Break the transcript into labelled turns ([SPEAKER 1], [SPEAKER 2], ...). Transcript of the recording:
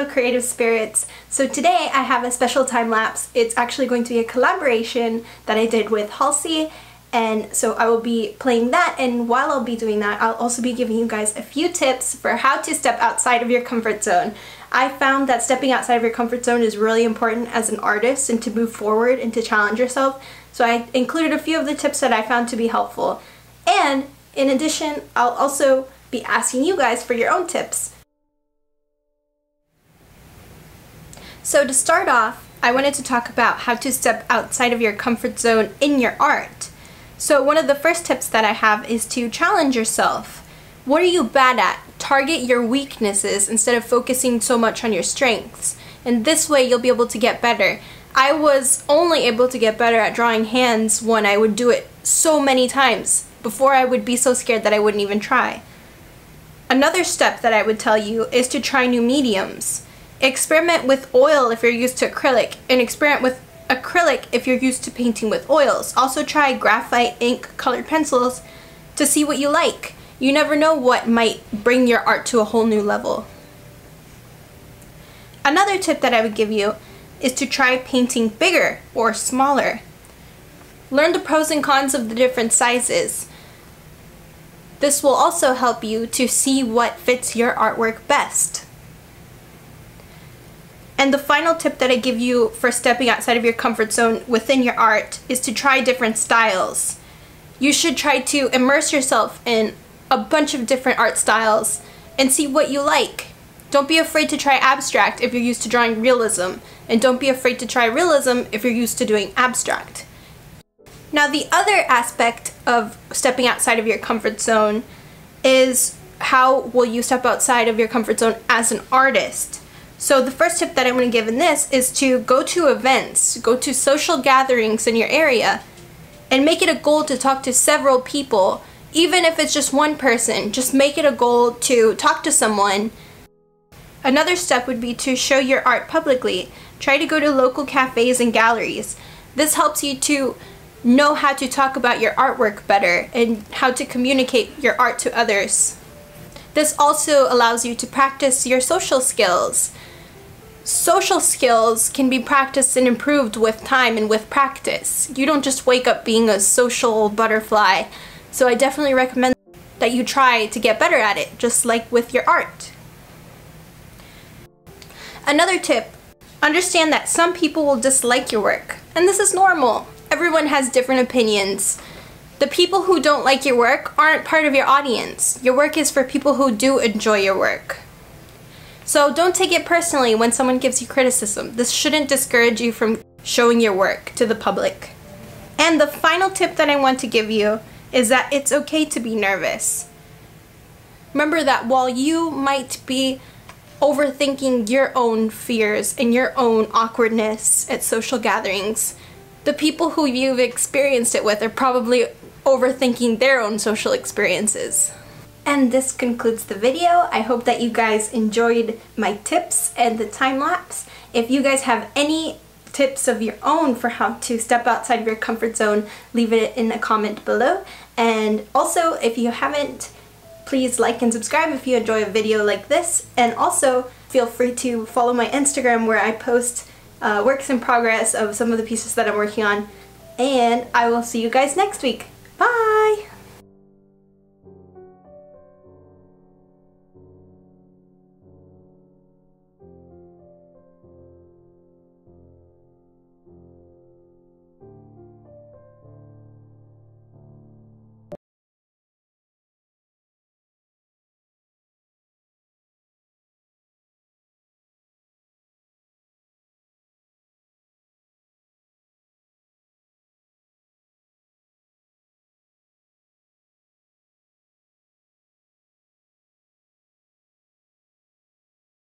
[SPEAKER 1] fellow creative spirits. So today I have a special time lapse. It's actually going to be a collaboration that I did with Halsi and so I will be playing that and while I'll be doing that I'll also be giving you guys a few tips for how to step outside of your comfort zone. I found that stepping outside of your comfort zone is really important as an artist and to move forward and to challenge yourself. So I included a few of the tips that I found to be helpful. And in addition, I'll also be asking you guys for your own tips. So to start off, I wanted to talk about how to step outside of your comfort zone in your art. So one of the first tips that I have is to challenge yourself. What are you bad at? Target your weaknesses instead of focusing so much on your strengths. And this way you'll be able to get better. I was only able to get better at drawing hands when I would do it so many times. Before I would be so scared that I wouldn't even try. Another step that I would tell you is to try new mediums. Experiment with oil if you're used to acrylic and experiment with acrylic if you're used to painting with oils. Also try graphite ink colored pencils to see what you like. You never know what might bring your art to a whole new level. Another tip that I would give you is to try painting bigger or smaller. Learn the pros and cons of the different sizes. This will also help you to see what fits your artwork best. And the final tip that I give you for stepping outside of your comfort zone within your art is to try different styles. You should try to immerse yourself in a bunch of different art styles and see what you like. Don't be afraid to try abstract if you're used to drawing realism, and don't be afraid to try realism if you're used to doing abstract. Now the other aspect of stepping outside of your comfort zone is how will you step outside of your comfort zone as an artist. So the first tip that I'm going to give in this is to go to events, go to social gatherings in your area, and make it a goal to talk to several people even if it's just one person, just make it a goal to talk to someone. Another step would be to show your art publicly. Try to go to local cafes and galleries. This helps you to know how to talk about your artwork better and how to communicate your art to others. This also allows you to practice your social skills. Social skills can be practiced and improved with time and with practice. You don't just wake up being a social butterfly so I definitely recommend that you try to get better at it, just like with your art. Another tip, understand that some people will dislike your work, and this is normal. Everyone has different opinions. The people who don't like your work aren't part of your audience. Your work is for people who do enjoy your work. So don't take it personally when someone gives you criticism. This shouldn't discourage you from showing your work to the public. And the final tip that I want to give you is that it's okay to be nervous. Remember that while you might be overthinking your own fears and your own awkwardness at social gatherings, the people who you've experienced it with are probably overthinking their own social experiences. And this concludes the video. I hope that you guys enjoyed my tips and the time lapse. If you guys have any tips of your own for how to step outside of your comfort zone, leave it in a comment below. And also, if you haven't, please like and subscribe if you enjoy a video like this. And also, feel free to follow my Instagram where I post uh, works in progress of some of the pieces that I'm working on. And I will see you guys next week.